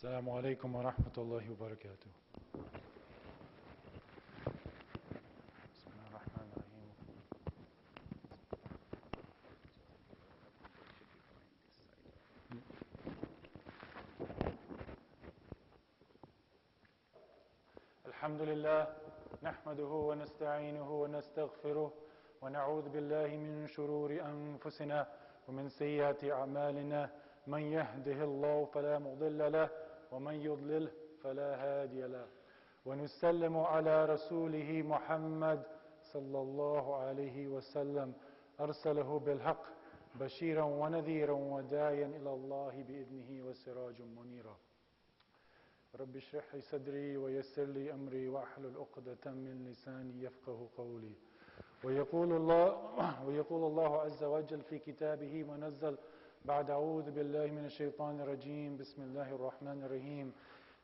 السلام عليكم ورحمة الله وبركاته. بسم الله الرحمن الرحيم. الحمد لله نحمده ونستعينه ونستغفره ونعوذ بالله من شرور أنفسنا ومن سيئات أعمالنا. من يهده الله فلا مضل له ومن يضلل فلا هادي له. ونسلم على رسوله محمد صلى الله عليه وسلم. أرسله بالحق بشيرا ونذيرا وداعيا إلى الله بإذنه وسراج منيرا. رب اشرح لي صدري ويسر لي أمري وأحلل عقدة من لساني يفقه قولي. ويقول الله ويقول الله عز وجل في كتابه منزل بعد أعوذ بالله من الشيطان الرجيم. بسم الله الرحمن الرحيم.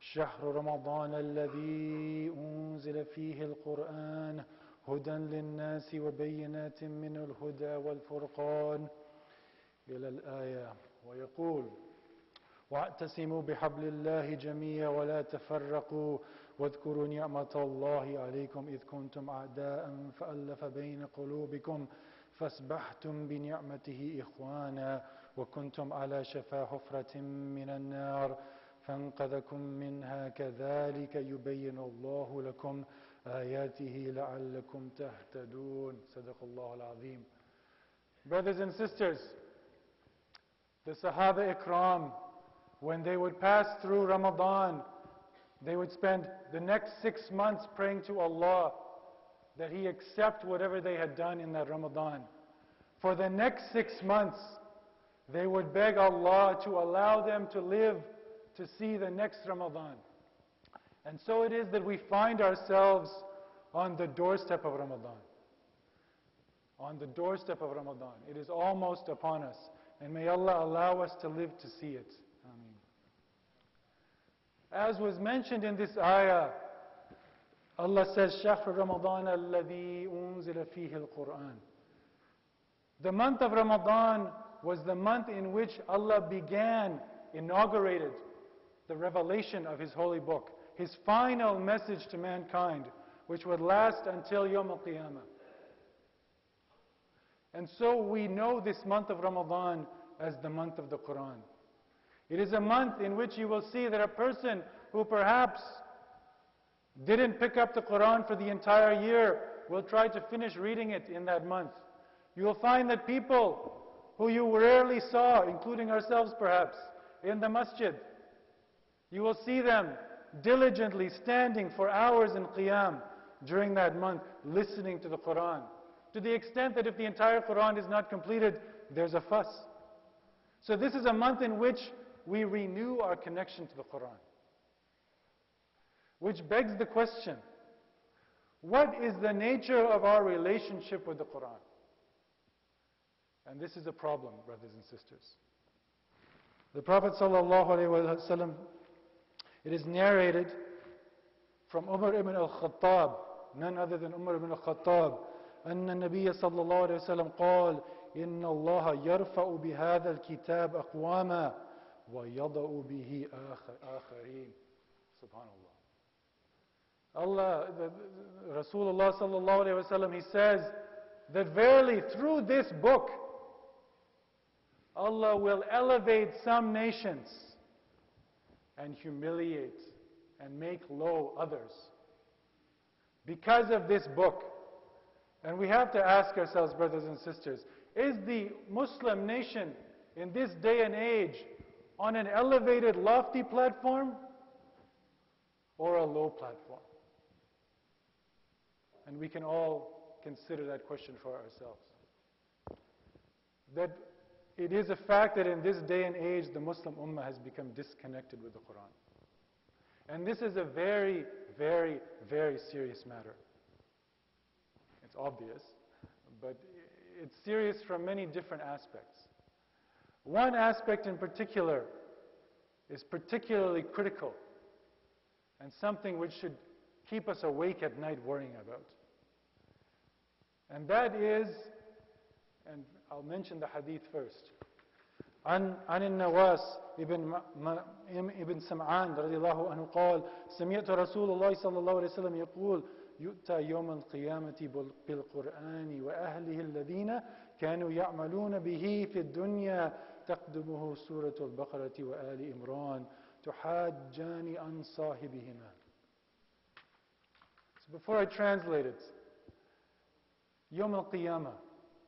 شهر رمضان الذي أنزل فيه القرآن هدى للناس وبينات من الهدى والفرقان. إلى الآية. ويقول واعتصموا بحبل الله جميعا ولا تفرقوا. واذكروا نعمة الله عليكم إذ كنتم أعداء فألف بين قلوبكم. فاسبحتم بنعمته إخوانا وكنتم على شفا حفرة من النار فانقذكم منها كذلك يبين الله لكم آياته لعلكم تهتدون صدق الله العظيم Brothers and sisters, the Sahaba Ikram, when they would pass through Ramadan, they would spend the next six months praying to Allah that He accept whatever they had done in that Ramadan. For the next six months, they would beg Allah to allow them to live to see the next Ramadan. And so it is that we find ourselves on the doorstep of Ramadan. On the doorstep of Ramadan. It is almost upon us. And may Allah allow us to live to see it. Ameen. As was mentioned in this ayah, Allah says, شهر رمضان الذي أنزل فيه القرآن. The month of Ramadan was the month in which Allah began, inaugurated the revelation of His holy book, His final message to mankind, which would last until Yom Al Qiyamah. And so we know this month of Ramadan as the month of the Quran. It is a month in which you will see that a person who perhaps didn't pick up the Quran for the entire year will try to finish reading it in that month. You will find that people who you rarely saw, including ourselves perhaps, in the masjid, you will see them diligently standing for hours in qiyam during that month, listening to the Quran. To the extent that if the entire Quran is not completed, there's a fuss. So this is a month in which we renew our connection to the Quran. Which begs the question, what is the nature of our relationship with the Quran? And this is a problem, brothers and sisters. The Prophet ﷺ, it is narrated from Umar ibn al-Khattab, none other than Umar ibn al-Khattab, أن النبي صلى الله عليه وسلم قال إن الله يرفع بهذا الكتاب أقواما ويضع به آخرين سبحان الله Allah, the, Rasulullah sallallahu alayhi wasallam, he says that verily through this book, Allah will elevate some nations and humiliate and make low others because of this book. And we have to ask ourselves, brothers and sisters, is the Muslim nation in this day and age on an elevated, lofty platform or a low platform? And we can all consider that question for ourselves. That it is a fact that in this day and age, the Muslim Ummah has become disconnected with the Quran. And this is a very, very, very serious matter. It's obvious, but it's serious from many different aspects. One aspect in particular is particularly critical and something which should keep us awake at night worrying about. And that is, and I'll mention the hadith first. عن عن النواس ابن ابن سمعان رضي الله عنه قال سمعت رسول الله صلى الله عليه وسلم يقول يؤتى يوم القيامة بالقرآن وأهله الذين كانوا يعملون به في الدنيا تقدمه سورة البقرة وآل إمران تحاجان عن صاحبهما Before I translate it, Yom al-Qiyamah,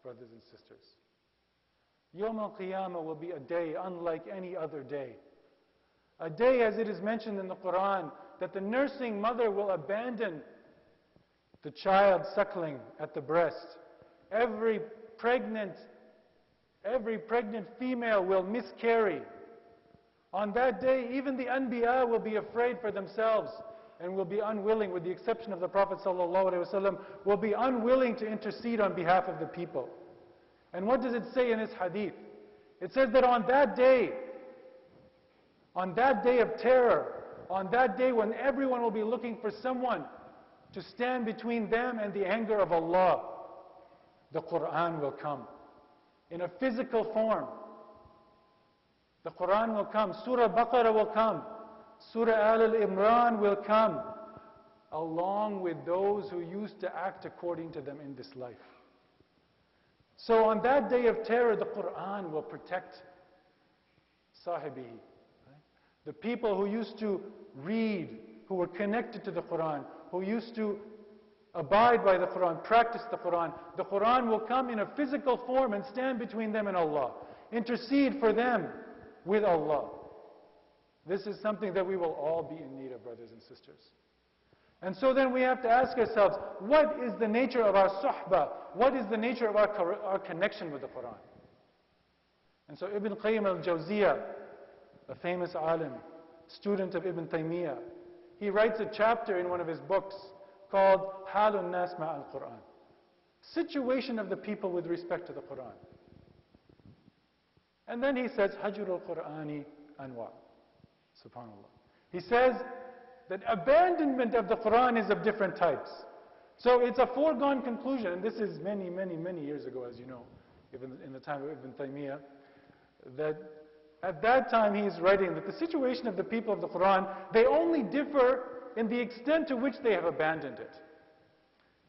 brothers and sisters. Yom al-Qiyamah will be a day unlike any other day. A day, as it is mentioned in the Quran, that the nursing mother will abandon the child suckling at the breast. Every pregnant, every pregnant female will miscarry. On that day, even the Anbiya will be afraid for themselves and will be unwilling, with the exception of the Prophet ﷺ, will be unwilling to intercede on behalf of the people. And what does it say in this hadith? It says that on that day, on that day of terror, on that day when everyone will be looking for someone to stand between them and the anger of Allah, the Quran will come in a physical form. The Quran will come, Surah Baqarah will come, Surah Al Imran will come, along with those who used to act according to them in this life. So on that day of terror, the Quran will protect sahibi. Right? The people who used to read, who were connected to the Quran, who used to abide by the Quran, practice the Quran, the Quran will come in a physical form and stand between them and Allah. Intercede for them with Allah. This is something that we will all be in need of, brothers and sisters. And so then we have to ask ourselves, what is the nature of our suhbah? What is the nature of our, our connection with the Quran? And so Ibn Qayyim al-Jawziyah, a famous alim, student of Ibn Taymiyyah, he writes a chapter in one of his books called Halun Nas al-Quran. Situation of the people with respect to the Quran. And then he says, Hajr al-Qur'ani anwa. Subhanallah. He says, that abandonment of the Quran is of different types. So it's a foregone conclusion, and this is many, many, many years ago, as you know, even in the time of Ibn Taymiyyah, that at that time he is writing that the situation of the people of the Quran, they only differ in the extent to which they have abandoned it.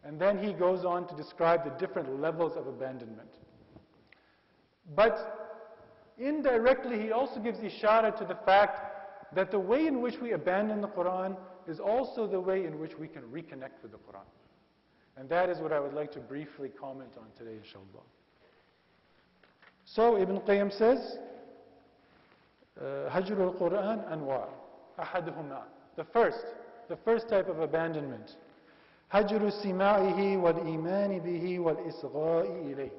And then he goes on to describe the different levels of abandonment. But indirectly, he also gives ishara to the fact that the way in which we abandon the Quran is also the way in which we can reconnect with the Quran. And that is what I would like to briefly comment on today, inshallah. So Ibn Qayyim says, uh, Hajr al-Quran anwa' ahaduhuma. The first, the first type of abandonment. Hajr sima'ihi wal-iman bihi wal-isgha'i ilayh.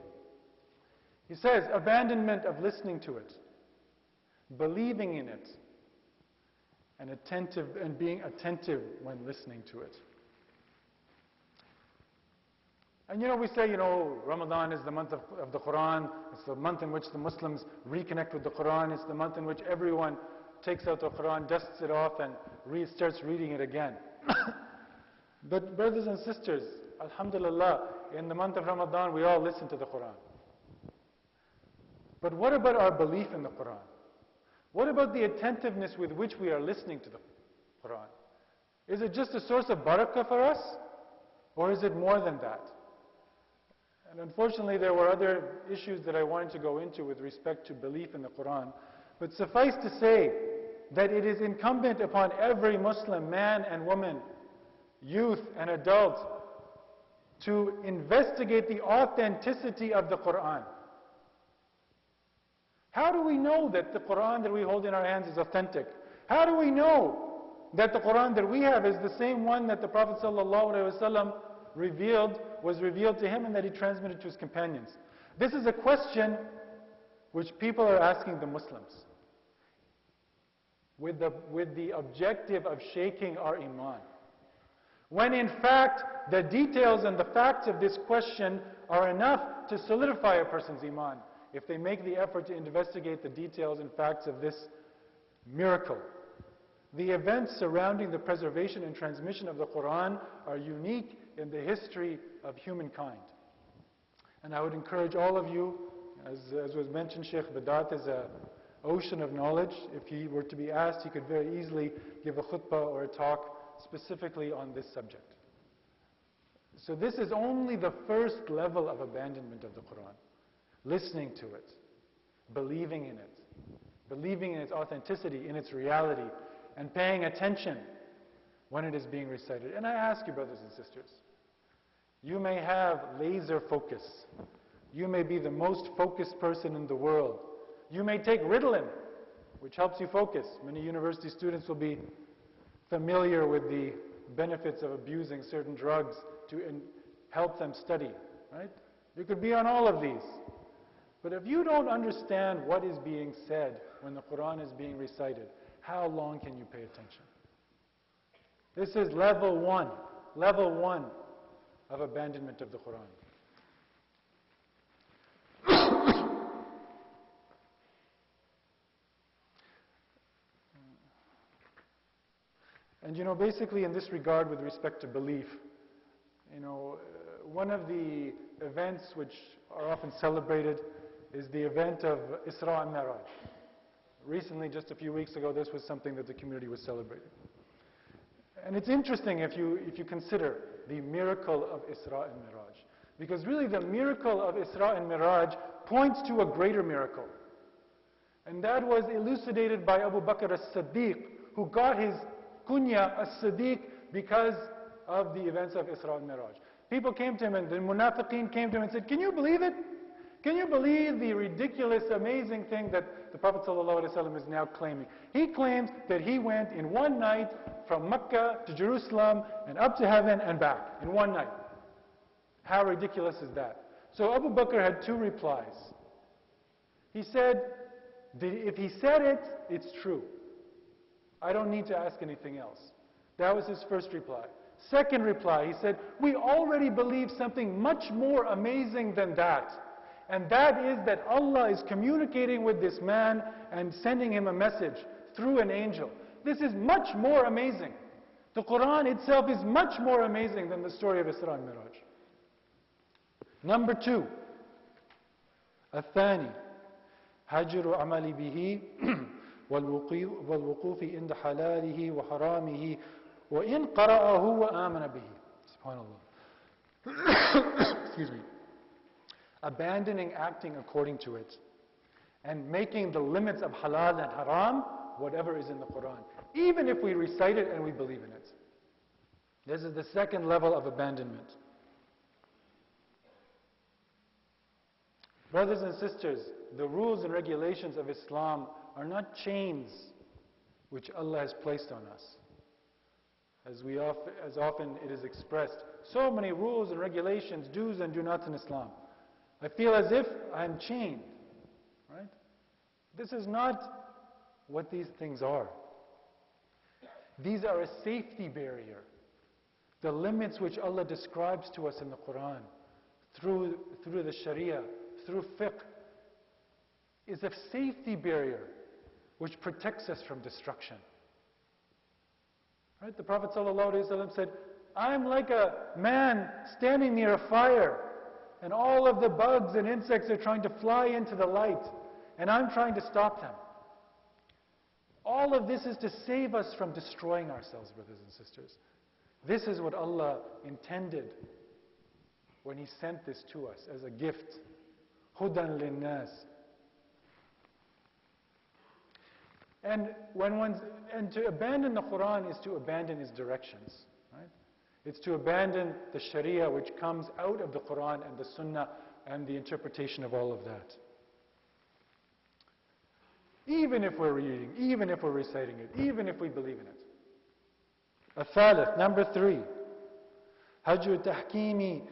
He says, abandonment of listening to it, believing in it, and attentive and being attentive when listening to it. And you know, we say, you know, Ramadan is the month of, of, the Quran. It's the month in which the Muslims reconnect with the Quran. It's the month in which everyone takes out the Quran, dusts it off, and re starts reading it again. but, brothers and sisters, Alhamdulillah, in the month of Ramadan, we all listen to the Quran. But what about our belief in the Quran? What about the attentiveness with which we are listening to the Quran? Is it just a source of barakah for us? Or is it more than that? And unfortunately, there were other issues that I wanted to go into with respect to belief in the Quran. But suffice to say that it is incumbent upon every Muslim, man and woman, youth and adult, to investigate the authenticity of the Quran. How do we know that the Quran that we hold in our hands is authentic? How do we know that the Quran that we have is the same one that the Prophet ﷺ revealed, was revealed to him and that he transmitted to his companions? This is a question which people are asking the Muslims with the, with the objective of shaking our iman. When in fact, the details and the facts of this question are enough to solidify a person's iman if they make the effort to investigate the details and facts of this miracle. The events surrounding the preservation and transmission of the Quran are unique in the history of humankind. And I would encourage all of you, As, as was mentioned, Sheikh Badat is an ocean of knowledge. If he were to be asked, he could very easily give a khutbah or a talk specifically on this subject. So this is only the first level of abandonment of the Quran. Listening to it, believing in it, believing in its authenticity, in its reality, and paying attention when it is being recited. And I ask you, brothers and sisters, you may have laser focus. You may be the most focused person in the world. You may take Ritalin, which helps you focus. Many university students will be familiar with the benefits of abusing certain drugs to help them study, right? You could be on all of these. But if you don't understand what is being said when the Quran is being recited, how long can you pay attention? This is level one, level one of abandonment of the Quran. and you know, basically in this regard with respect to belief, you know, uh, one of the events which are often celebrated is the event of Isra and Miraj. Recently, just a few weeks ago, this was something that the community was celebrating. And it's interesting if you, if you consider the miracle of Isra and Miraj. Because really the miracle of Isra and Miraj points to a greater miracle. And that was elucidated by Abu Bakr as-Siddiq, who got his kunya as-Siddiq because of the events of Isra and Miraj. People came to him and the munafiqeen came to him and said, can you believe it? Can you believe the ridiculous, amazing thing that the Prophet ﷺ is now claiming? He claims that he went in one night from Mecca to Jerusalem and up to heaven and back in one night. How ridiculous is that? So Abu Bakr had two replies. He said, if he said it, it's true. I don't need to ask anything else. That was his first reply. Second reply, he said, we already believe something much more amazing than that. And that is that Allah is communicating with this man and sending him a message through an angel. This is much more amazing. The Quran itself is much more amazing than the story of Isra and Miraj. Number two, الثاني هجر عمل به والوقوف عند حلاله وحرامه وإن قرأه وآمن به سبحان الله excuse me abandoning acting according to it, and making the limits of halal and haram whatever is in the Quran, even if we recite it and we believe in it. This is the second level of abandonment. Brothers and sisters, the rules and regulations of Islam are not chains which Allah has placed on us. As, we often, as often it is expressed, so many rules and regulations, do's and do nots in Islam. I feel as if I'm chained. Right? This is not what these things are. These are a safety barrier. The limits which Allah describes to us in the Quran, through, through the Sharia, through fiqh, is a safety barrier which protects us from destruction. Right? The Prophet ﷺ said, I'm like a man standing near a fire and all of the bugs and insects are trying to fly into the light, and I'm trying to stop them. All of this is to save us from destroying ourselves, brothers and sisters. This is what Allah intended when He sent this to us as a gift. Hudan linnas. And when one's, and to abandon the Quran is to abandon His directions. It's to abandon the Sharia which comes out of the Quran and the Sunnah and the interpretation of all of that. Even if we're reading, even if we're reciting it, even if we believe in it. الثالث, number three, هجر تحكيم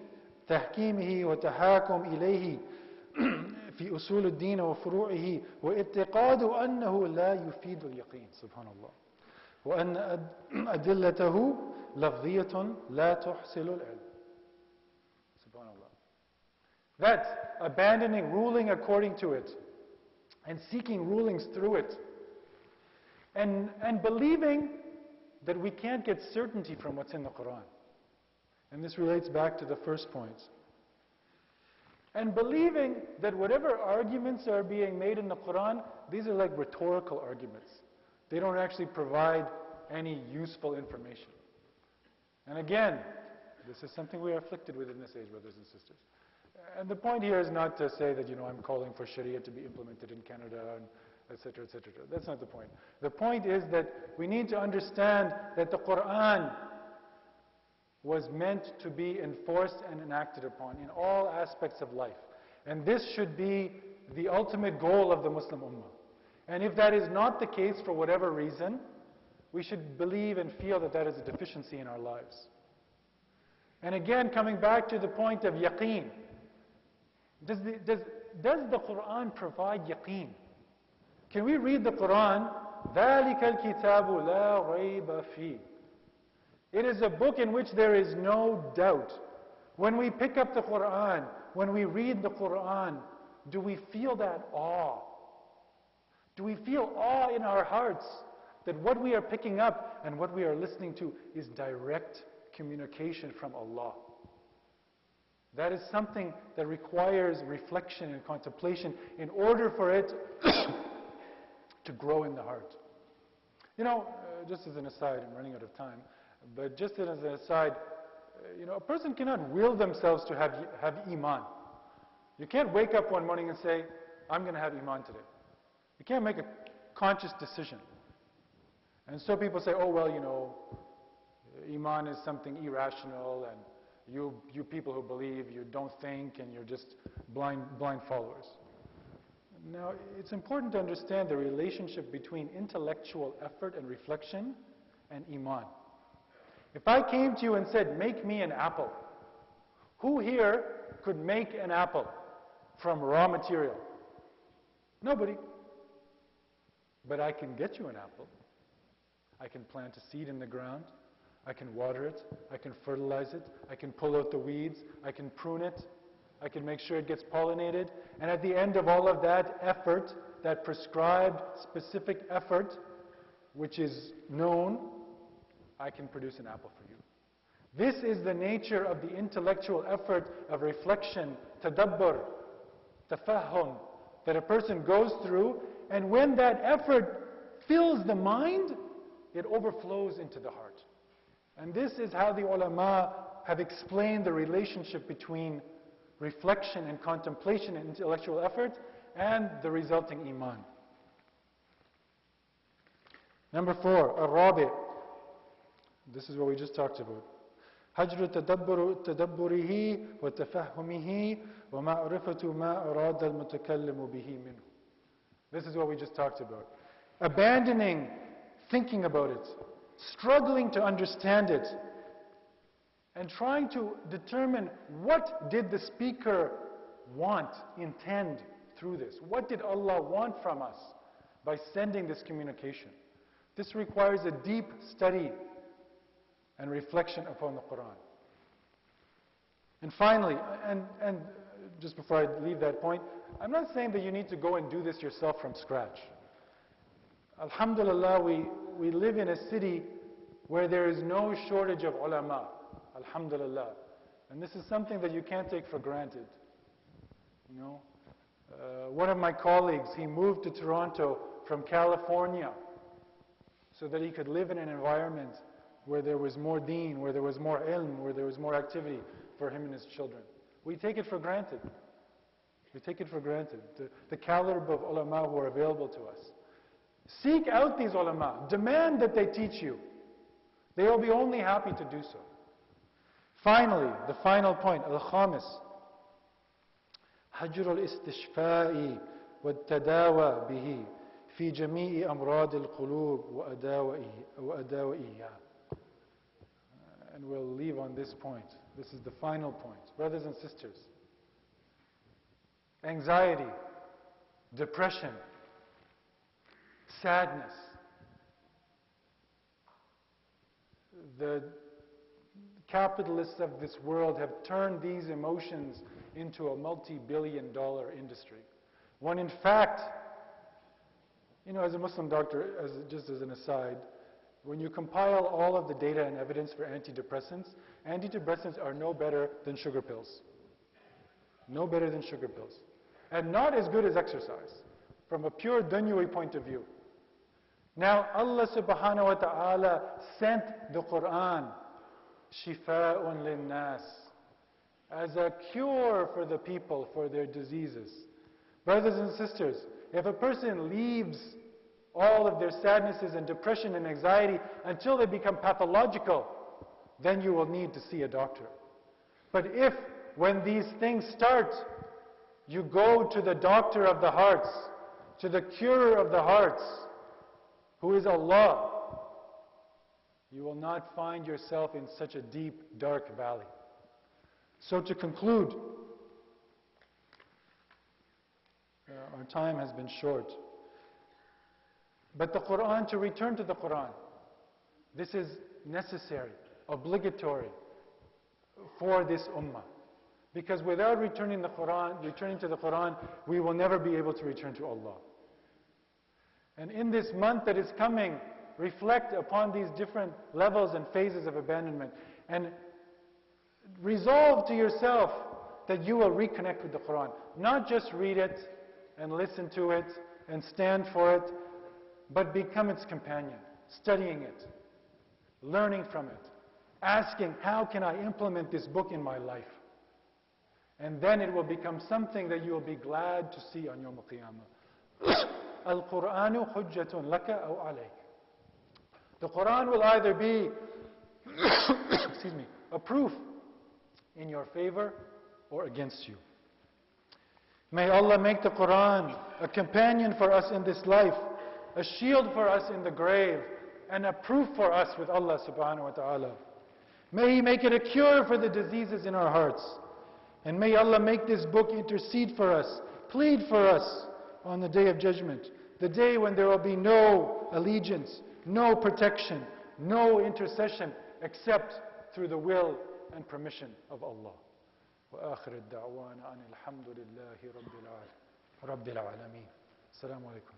تحكيمه وتحاكم إليه في أصول الدين وفروعه واعتقاد أنه لا يفيد اليقين سبحان الله وأن أدلته لفظية لا تحصل العلم Subhanallah. That abandoning ruling according to it and seeking rulings through it and, and believing that we can't get certainty from what's in the Quran. And this relates back to the first point. And believing that whatever arguments are being made in the Quran, these are like rhetorical arguments. They don't actually provide any useful information. And again, this is something we are afflicted with in this age, brothers and sisters. And the point here is not to say that, you know, I'm calling for Sharia to be implemented in Canada and et cetera, et cetera. That's not the point. The point is that we need to understand that the Quran was meant to be enforced and enacted upon in all aspects of life. And this should be the ultimate goal of the Muslim Ummah. And if that is not the case for whatever reason, we should believe and feel that that is a deficiency in our lives. And again, coming back to the point of yaqeen, does the, does, does the Quran provide yaqeen? Can we read the Quran? ذَلِكَ الْكِتَابُ لَا رَيْبَ فِيهِ It is a book in which there is no doubt. When we pick up the Quran, when we read the Quran, do we feel that awe? Do we feel awe in our hearts That what we are picking up and what we are listening to is direct communication from Allah? That is something that requires reflection and contemplation in order for it to grow in the heart. You know, uh, just as an aside, I'm running out of time, but just as an aside, uh, you know, a person cannot will themselves to have, have iman. You can't wake up one morning and say, I'm going to have iman today. You can't make a conscious decision. And so people say, oh, well, you know, iman is something irrational and you, you people who believe, you don't think and you're just blind, blind followers. Now, it's important to understand the relationship between intellectual effort and reflection and iman. If I came to you and said, make me an apple, who here could make an apple from raw material? Nobody. But I can get you an apple. I can plant a seed in the ground. I can water it. I can fertilize it. I can pull out the weeds. I can prune it. I can make sure it gets pollinated. And at the end of all of that effort, that prescribed specific effort, which is known, I can produce an apple for you. This is the nature of the intellectual effort of reflection, tadabbur, tafahum, that a person goes through. And when that effort fills the mind, it overflows into the heart. And this is how the ulama have explained the relationship between reflection and contemplation and intellectual effort and the resulting iman. Number four, الرابع. This is what we just talked about. هجر تدبر تدبره وتفهمه ومعرفة ما أراد المتكلم به منه. This is what we just talked about. Abandoning thinking about it, struggling to understand it, and trying to determine what did the speaker want, intend through this? What did Allah want from us by sending this communication? This requires a deep study and reflection upon the Quran. And finally, and, and just before I leave that point, I'm not saying that you need to go and do this yourself from scratch. Alhamdulillah, we, we live in a city where there is no shortage of ulama. Alhamdulillah. And this is something that you can't take for granted. You know, uh, one of my colleagues, he moved to Toronto from California so that he could live in an environment where there was more deen, where there was more ilm, where there was more activity for him and his children. We take it for granted. We take it for granted. The, the caliber of ulama who are available to us. Seek out these ulama. Demand that they teach you. They will be only happy to do so. Finally, the final point, al-khamis. حجر الاستشفاء والتداوى به في جميع أمراض القلوب وأداوئها. And we'll leave on this point. This is the final point. Brothers and sisters, anxiety, depression, sadness, the capitalists of this world have turned these emotions into a multi-billion dollar industry. When in fact, you know, as a Muslim doctor, as, just as an aside, when you compile all of the data and evidence for antidepressants, antidepressants are no better than sugar pills. No better than sugar pills. And not as good as exercise from a pure dunyawi point of view. Now, Allah subhanahu wa ta'ala sent the Quran, shifa'un linnas, as a cure for the people for their diseases. Brothers and sisters, if a person leaves all of their sadnesses and depression and anxiety until they become pathological, then you will need to see a doctor. But if, when these things start, you go to the doctor of the hearts, to the curer of the hearts, who is Allah, you will not find yourself in such a deep, dark valley. So to conclude, uh, our time has been short. But the Quran, to return to the Quran, this is necessary, obligatory for this ummah. Because without returning the Quran, returning to the Quran, we will never be able to return to Allah. And in this month that is coming, reflect upon these different levels and phases of abandonment. And resolve to yourself that you will reconnect with the Quran. Not just read it and listen to it and stand for it, but become its companion, studying it, learning from it, asking, how can I implement this book in my life? And then it will become something that you will be glad to see on Yom Al-Qiyamah. Al-Qur'anu hujjatun laka aw alayk. The Quran will either be, excuse me, a proof in your favor or against you. May Allah make the Quran a companion for us in this life, a shield for us in the grave, and a proof for us with Allah subhanahu wa ta'ala. May He make it a cure for the diseases in our hearts. And may Allah make this book intercede for us, plead for us on the day of judgment, the day when there will be no allegiance, no protection, no intercession except through the will and permission of Allah. وآخر الدعوانا أن الحمد لله رب العالمين رب العالمين السلام عليكم